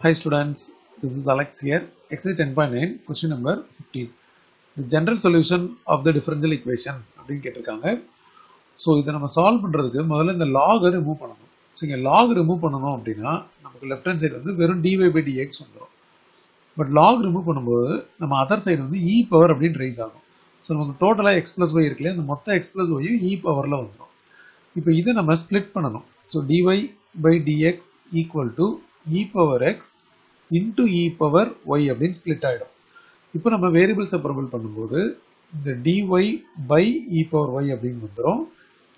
Hi students, this is Alex here. Exercise 10.9, question number 15. The general solution of the differential equation அப்படின்னு கேட்டிருக்காங்க. So இதை நம்ம solve பண்ணுறதுக்கு முதல்ல இந்த லாகை ரிமூவ் பண்ணணும். ஸோ இங்கே லாக் ரிமூவ் பண்ணணும் அப்படின்னா நமக்கு லெஃப்ட் ஹேண்ட் சைடு வந்து வெறும் டிவை பை டிஎக்ஸ் வந்துடும் பட் லாக் ரிமூவ் பண்ணும்போது நம்ம அதர் சைடு வந்து e இ பவர் அப்படின்னு ரைஸ் ஆகும். ஸோ நமக்கு டோட்டலாக எக்ஸ் ப்ளஸ் ஒய் இருக்குல்ல இந்த மொத்த எக்ஸ் ப்ளஸ் ஒய்யும் இ e பவரில் வந்துடும் இப்போ இதை நம்ம ஸ்ப்ளிட் பண்ணணும். So dy by dx equal to e power x into e power y அப்படின்னு ஸ்ப்ளிட் ஆகிடும் இப்போ நம்ம வேரியபிள் செப்பரபிள் பண்ணும்போது இந்த dy by e power y அப்படின்னு வந்துடும்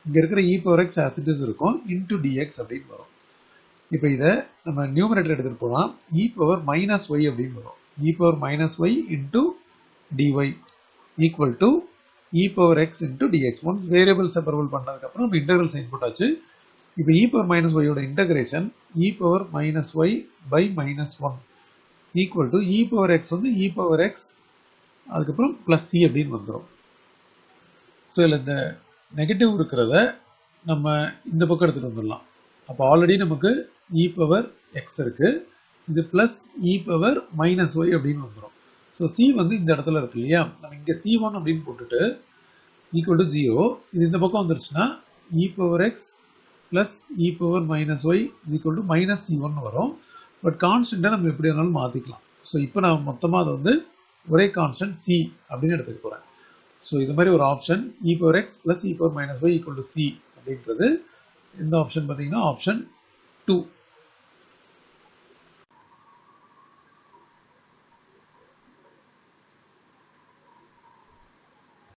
இங்கே இருக்கிற e power x as it is இருக்கும். இன்டு டிஎக்ஸ் அப்படின்னு வரும். இப்போ இதை நம்ம நியூமரேட்டர் எடுத்துகிட்டு போனால் இ பவர் மைனஸ் ஒய் அப்படின்னு வரும். E power minus y into dy equal to e power x into dx once variable separable பண்ணதுக்கப்புறம் நம்ம இன்டர்வல் சைன் போட்டாச்சு இப்போ இ பவர் மைனஸ் ஒய்யோட integration e power minus y by minus one equal to e power x வந்து e power x அதுக்கப்புறம் plus c அப்படின்னு வந்துடும் so இதில் இந்த நெகட்டிவ் இருக்கிறத நம்ம இந்த பக்கம் எடுத்துகிட்டு வந்துடலாம். அப்போ ஆல்ரெடி நமக்கு e இ பவர் எக்ஸ் இருக்குது இது plus e power minus y அப்படின்னு வந்துடும் ஸோ சி வந்து இந்த இடத்துல இருக்கு இல்லையா? நம்ம இங்கே சி ஒன் அப்படின்னு போட்டுட்டு ஈக்குவல் டு ஜீரோ இது இந்த பக்கம் வந்துருச்சுன்னா e power x plus e power minus y is equal to minus c one வரும். பட் கான்ஸ்டண்ட்டை நம்ம எப்படி வேணாலும் மாற்றிக்கலாம் ஸோ இப்போ நான் மொத்தமாக அதை வந்து ஒரே கான்ஸ்டன்ட் சி அப்படின்னு எடுத்துக்க போகிறேன் ஸோ இது மாதிரி ஒரு option e power x plus e power minus y equal to c அப்படின்றது. இந்த ஆப்ஷன் பார்த்தீங்கன்னா ஆப்ஷன் டூ